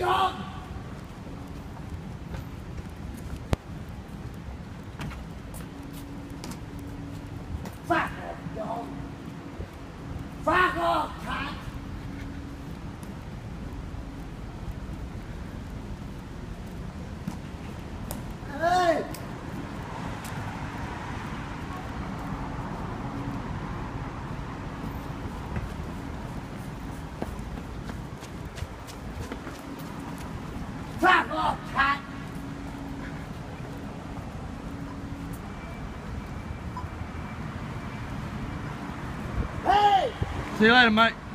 God See you later, mate.